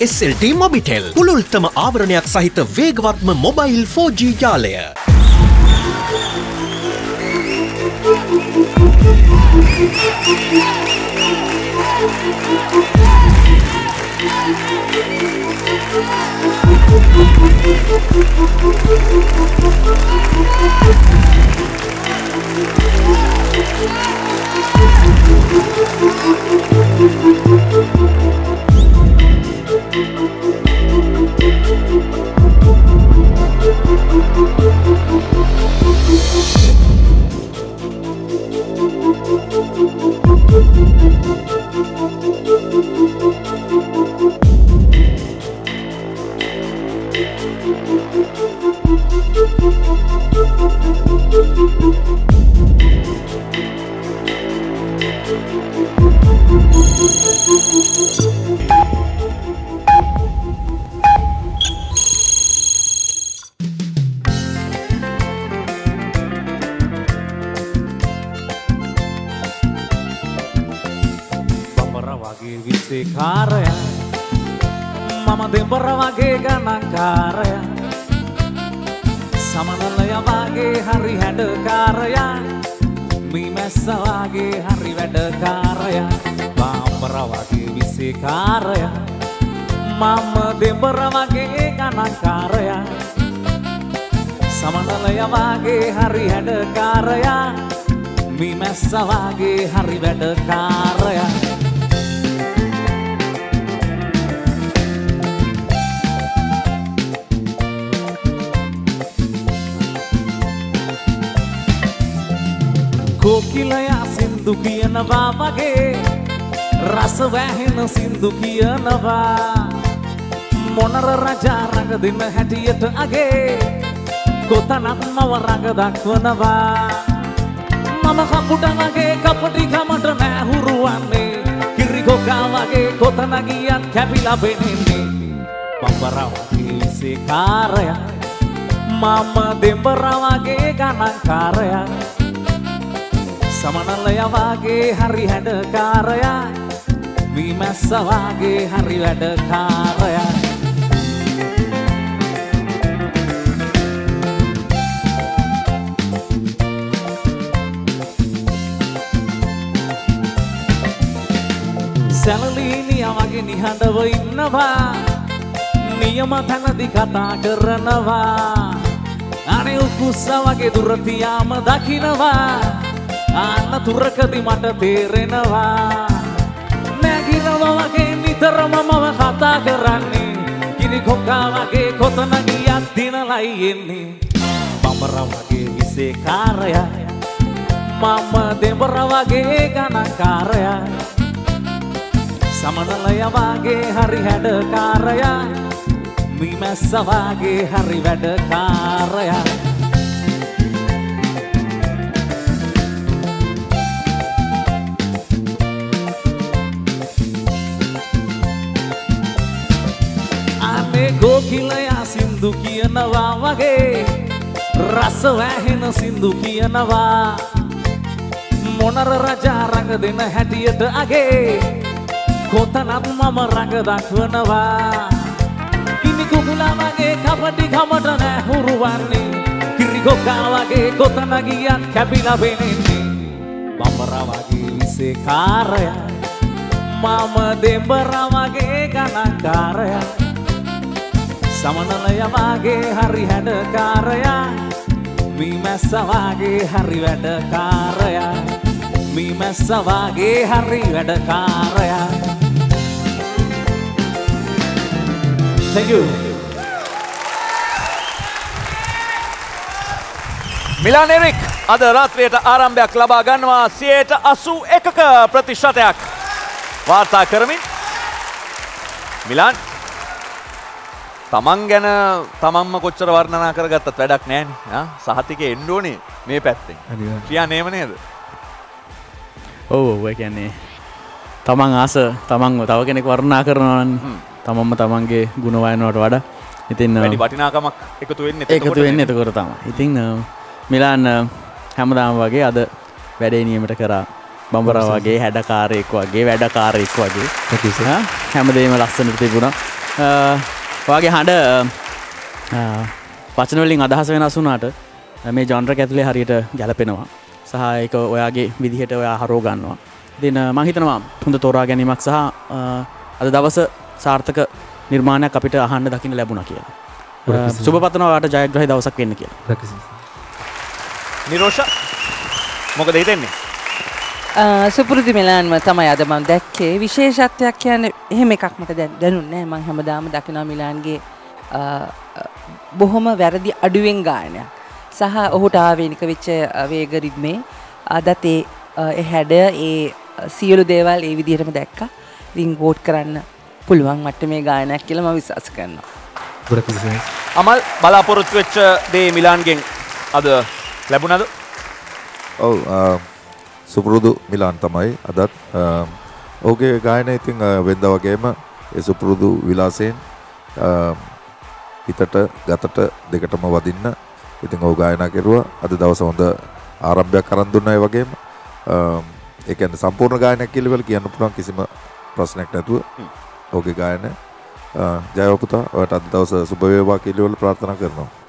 SLT Mobitel පුළුල්තම ආවරණයක් සහිත වේගවත්ම mobile 4G ජාලය. බඹර වගේ විස්සේ කාරය මම දෙඹර වගේ ගණන්කාරය සමනලය වගේ හරි හැඩකාරයා මීමැස්සවාගේ හරි වැඩකාරය බාම්බර වගේ විස්සේ කාරය. මම දෙඹර වගේ ගණන්කාරය සමනලය වගේ හරි හැඩකාරයා මීමැස්සවාගේ හරි වැඩකාරයා කෝකිලයා සින්දු කියනවා වගේ. රස වැහෙන සින්දු කියනවා. මොනර රජා රඟ දෙන්න හැටියට අගේ. කොතනත් මව රඟ දක්වනවා. මම කපුට වගේ කපටි කමට නෑහුරුවන්නේ කිරිකොකා වගේ කොතන ගියත් කැපිලා පෙනෙන්නේ බම්බර වගේ විසේ කාරය මම දෙඹර වගේ ගණන්කාරය සමනලය වගේ හරි හැඩකාරයා මීමැස්ස වගේ හරි වැඩකාරයා සැලලීනිය වගේ නිහඬව ඉන්නවා. නියම තැනදි කතා කරනවා. අනේ උකුස්ස වගේ දුරතියාම දකිනවා. අන්න තුරකදි මට තේරෙනවා. නැගිනවා වගේ නිතරම මම කතා කරන්නේ. කිරි කොක්කා වගේ කොතන ගියත් දිනලයි එන්නේ. බඹර වගේ විසේ කාරයා මම දෙඹර වගේ ගණන්කාරයා සමනලය වගේ හරි හැඩකාරයා මීමැස්ස වගේ හරි වැඩකාරයා කියනවා වගේ. රස වැහෙන සින්දු කියනවා. මොනර රජා රඟ දෙන හැටියට අගේ. කොතනත් මම රඟ දක්වනවා. කිනි කුකුලා වගේ කපටි කමට නැහුරුවන්නේ. කිරිකොකා වගේ කොතන ගියත් කැපිලා පෙනෙන්නේ. බඹර වගේ විසේ කාරයා මම දෙඹර වගේ ගණන්කාරයා සමනලය වගේ හරි හැඩකාරයා. මීමැස්ස වගේ හරි වැඩකාරයා. මීමැස්ස වගේ හරි වැඩකාරයා. Thank you. මිලාන් එරික් අද රාත්‍රියට ආරම්භයක් ලබා ගන්නවා සියයට අසූ එකක ප්‍රතිශතයක්. වාර්තා කරමින් මිලාන් තමන් ගැන තමන්ම කොච්චර වර්ණනා කරගත්තත් වැඩක් නෑන සහතික එන්ඩෝනේ මේ පැත්තෙන්. කියා නේම නේද? ඔව ඔව කියන්නේ තමන් ආස තමන්ව තව කෙනෙක් වර්ණා කරනවන් තමන්ම තමන්ගේ ගුණවයනවට වඩා ඉතින් වැඩි වටිනාකමක් එකතු වෙන්න එකතු වෙන්න එතකොට තම ඉතින් මිලාන්න හැමදාම වගේ අද වැඩේ නියමට කරා බඹර වගේ හැඩකාරයෙක් වගේ වැඩකාරයෙක් වගේ. හැමදේම ලස්සනට තිබුණා වගේ හඬ පචනවලින් අදහස වෙනස් වුනාට මේ ජොන්ඩ්‍ර ඇතුලේ හරියට ගැලපෙනවා. සහයක ඔයාගේ විදිහට ඔයා හරෝ ගන්නවා. දෙන මහිතනවා හොඳ තෝරා ගැනීමක් සහ අද දවස සාර්ථක නිර්මාණයක් අපිට අහන්න දකින්න ලැබුණ කියලා. සුපපතනවාට ජයග්‍රහි දවසක් වෙන්න කියලා. නිරෝෂ මොකද හිතෙන්නේ සුපුරුදු මෙලාන්ම තමයි අද මම දැක්කේ විශේෂත්වයක් කියන්නේ එහෙම එකක් මට දැනුන්නේ මම හැමදාම දකිනවා මිලාන්ගේ බොහොම වැරදි අඩුවෙන් ගායනයක් සහ ඔහුට ආවේනික වෙච්ච වේග රිද්මේ අදත් ඒ හැඩ ඒ සියලු දේවල් ඒ විදිහටම දැක්කා. ඉතින් වෝට් කරන්න පුළුවන් මට මේ ගායනයක් කියලා මම විශ්වාස කරනවා. අමල් බලාපොරොත්තු වෙච්ච දේ මිලාන්ගෙන් අද ලැබුණද? ඔව් සුපුරුදු මිලාන් තමයි අදත් ඔහුගේ ගායන ඉතින් වෙන්ද වගේම සුපුරුදු විලාසයෙන් හිතට ගතට දෙකටම වදින්න ඉතින් ඔහු ගායනා කෙරුවා. අද දවස හොඳ ආරම්භයක් කරන් දුන්නා ඒ වගේම. කියන්නේ සම්පූර්ණ ගායනයක් කියලා කියන්න පුළුවන් කිසිම ප්‍රශ්නයක් නැතුව ඔහුගේ ගායන ජය පුතා ඔයාලට අද දවස සුබ වේවා කියලා ප්‍රාර්ථනා කරනවා